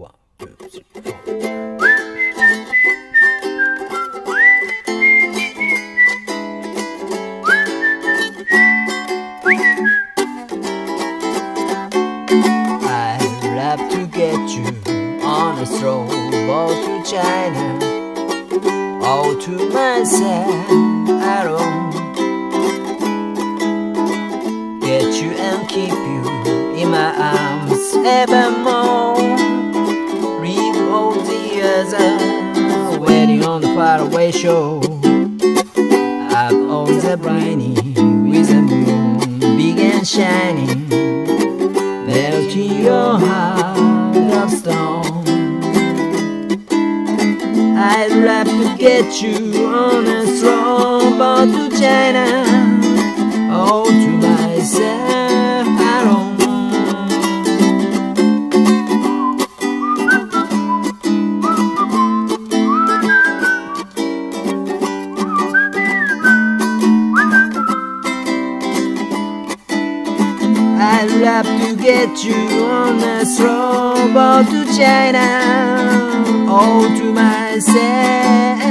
One, two, three, four. I'd love to get you on a stroll boat to China, all to myself alone. Get you and keep you in my arms evermore. The others waiting on the faraway shore. Up on the briny with the moon big and shining. Melting your heart of stone. I'd love to get you on a strong boat to China, oh, all I'd love to get you on a strong boat to China, all to myself